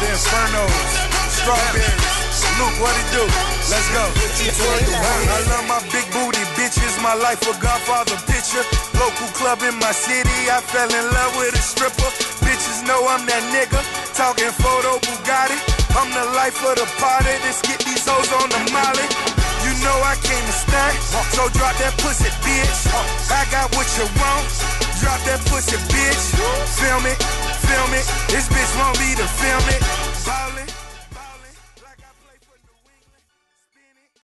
the Infernos, Strawberries. Luke, what it do? Let's go. I love my big booty bitches, my life a Godfather picture. Local club in my city, I fell in love with a stripper. Bitches know I'm that nigga, talking photo Bugatti. I'm the life of the party, let's get these hoes on the molly. You know I came to stay. so drop that pussy, bitch. I got what you want, drop that pussy, bitch. Film it, film it, this bitch won't be.